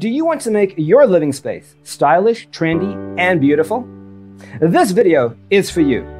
Do you want to make your living space stylish, trendy, and beautiful? This video is for you.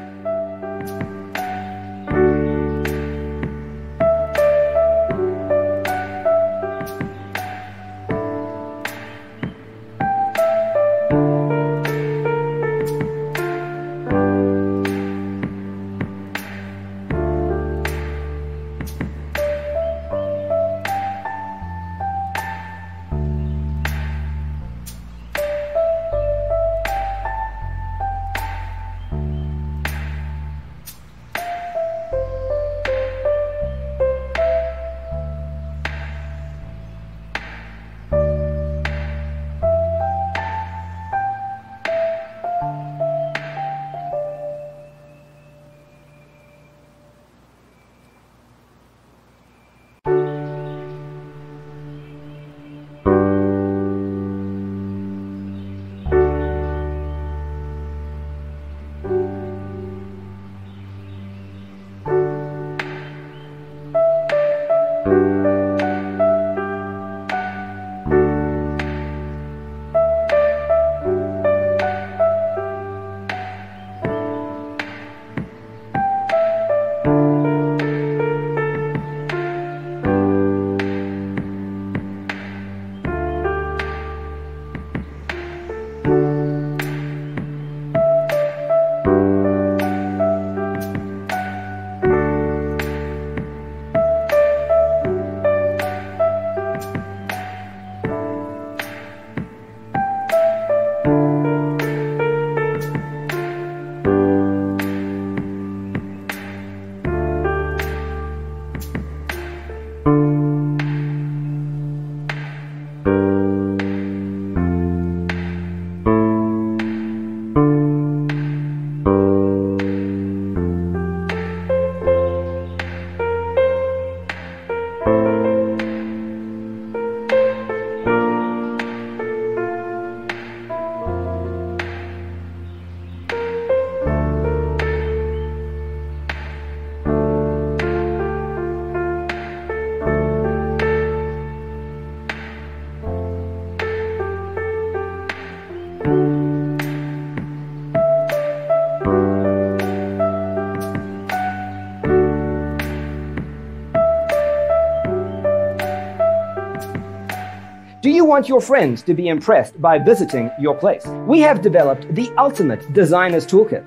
Do you want your friends to be impressed by visiting your place? We have developed the ultimate designer's toolkit.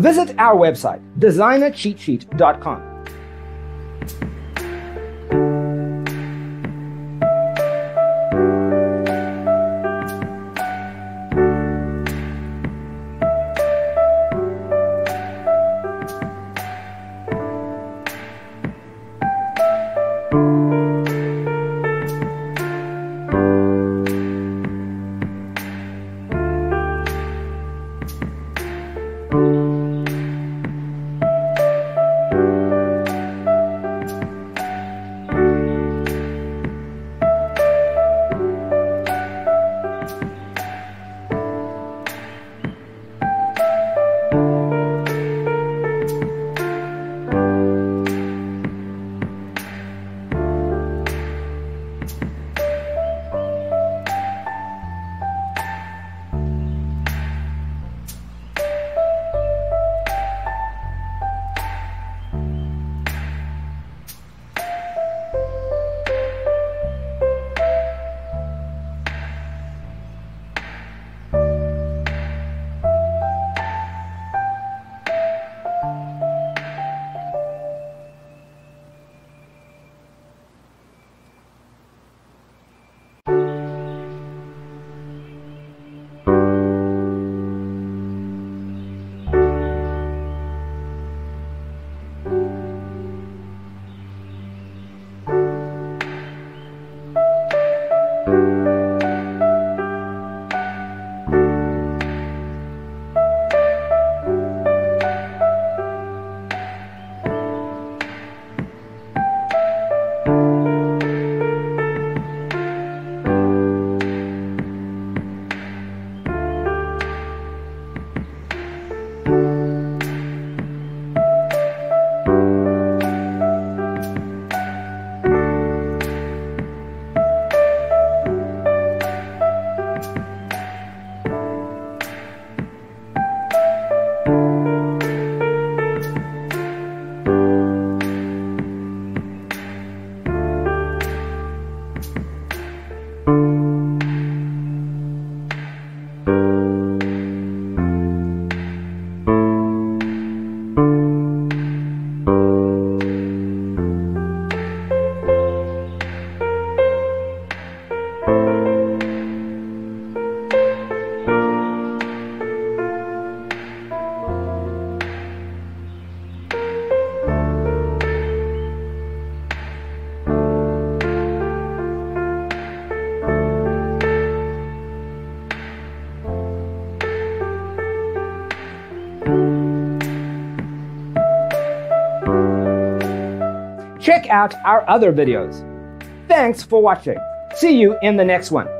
Visit our website, designercheatsheet.com. check out our other videos. Thanks for watching. See you in the next one.